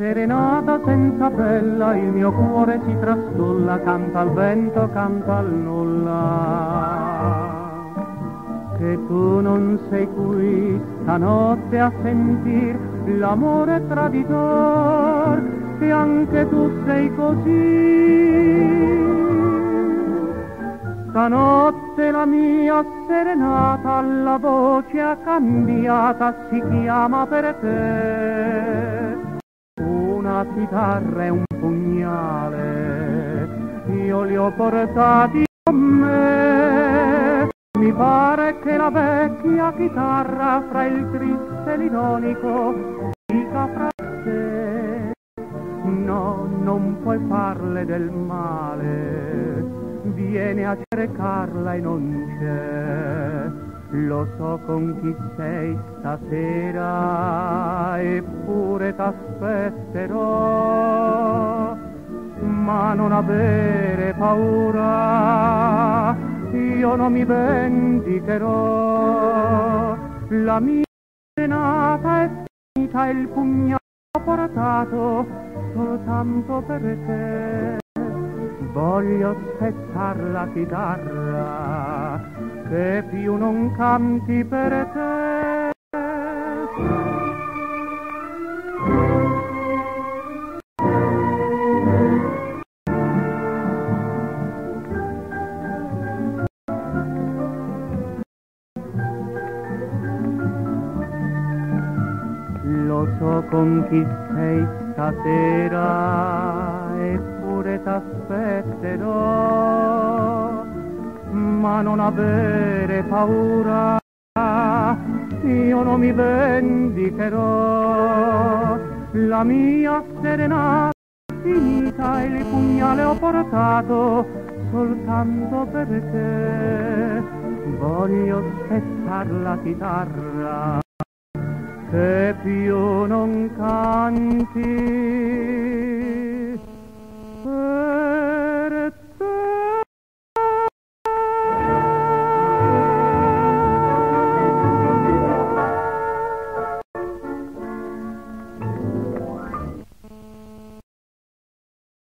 serenata senza bella, il mio cuore si trastulla, canta al vento, canta al nulla che tu non sei qui stanotte a sentir l'amore traditor e anche tu sei così. Stanotte la mia serenata la voce cambiata si chiama per te. Chitarra e un pugnale, io li ho portati con me. Mi pare che la vecchia chitarra fra il triste lironico dica fra sé. No, non puoi farle del male, viene a cercarla e non c'è. Lo so con chi sei stasera, eppure t'aspetterò. Ma non avere paura, io non mi vendicherò. La mia nata è finita, il pugnale ho portato soltanto per te. Voglio spezzar la chitarra che più non canti per te. Lo so con chi sei stasera, eppure t'aspetterò, ma non avere paura, io non mi vendicherò. La mia serenata finita e il pugnale ho portato soltanto per te. Voglio spezzar la chitarra che più non canti